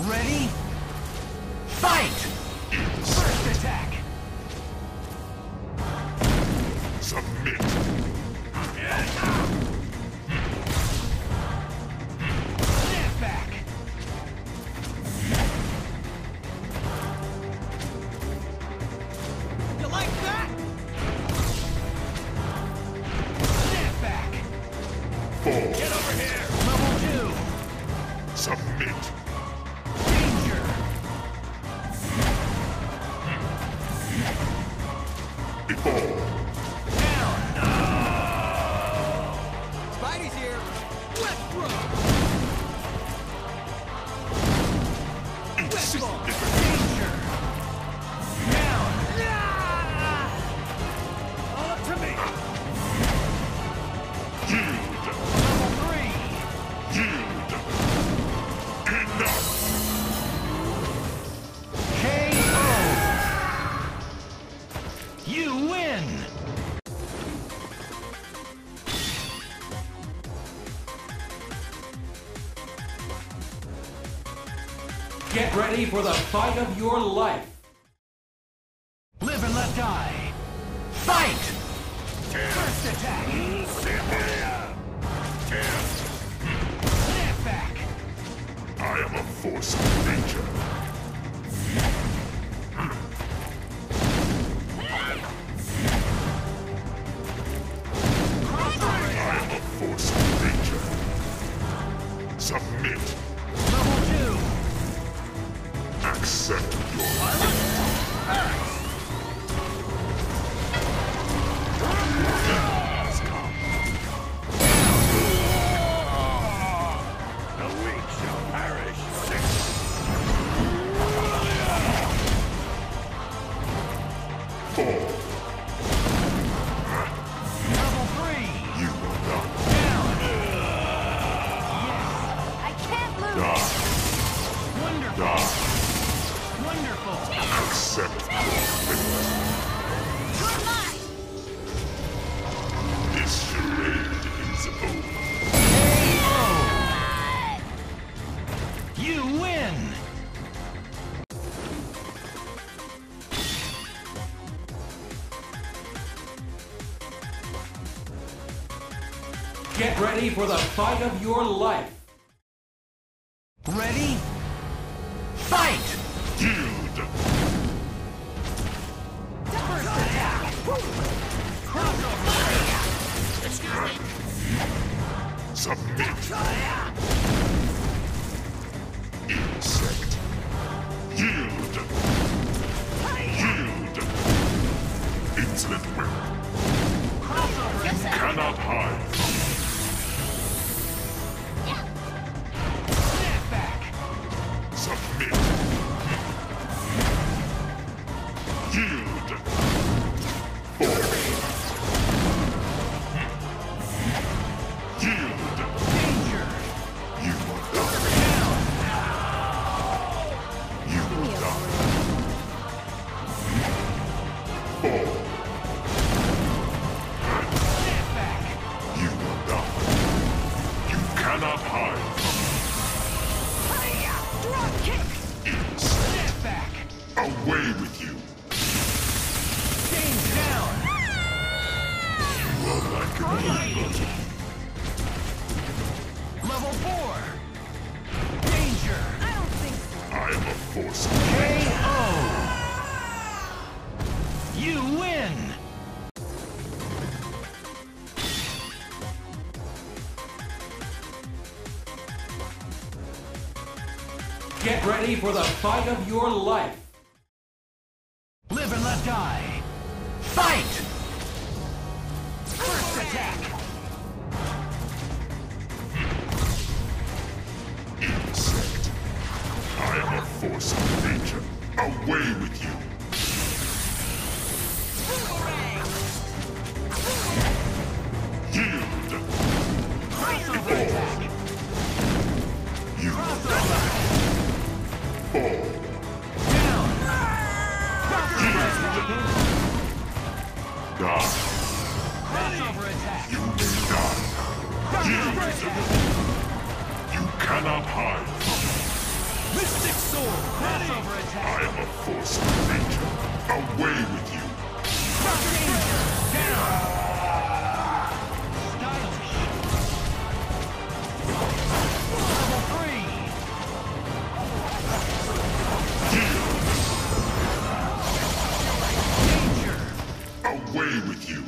Ready? Fight! First attack! Submit. Spidey's here! Let's! Insignificant. Danger! Get ready for the fight of your life. Accept your Has Get ready for the fight of your life. Ready? Fight! Yield. First attack! Crossover! Submit. Cannot hide. Drop kick. Snap back! Away with you. Change down! You are like me. Level four! Danger! I don't think so. I am a force Get ready for the fight of your life. Live and let die! Fight! First attack! insect. I am a force of nature. Away with you. You cannot hide. Mystic Sword! Crossover attack. I am a force of nature. Away with you. Down. Stylish. Level three. Danger. Away with you.